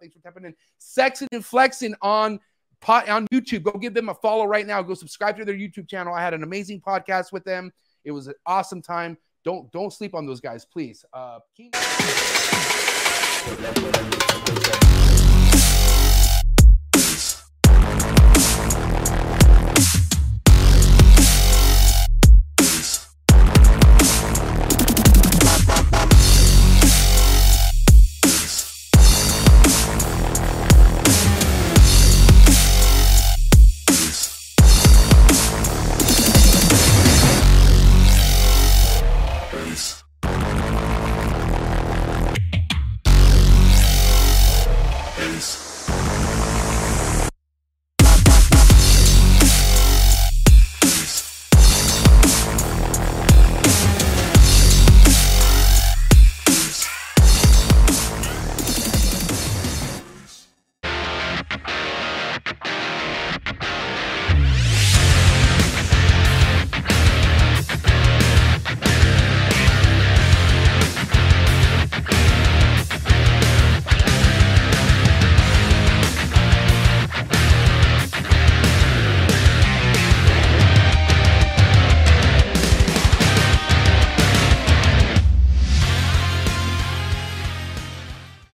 Thanks for tapping in, Sexing and Flexing on pot on YouTube. Go give them a follow right now. Go subscribe to their YouTube channel. I had an amazing podcast with them. It was an awesome time. Don't don't sleep on those guys, please. Uh,